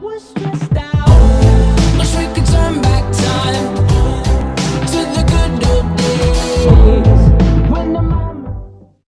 was stressed out.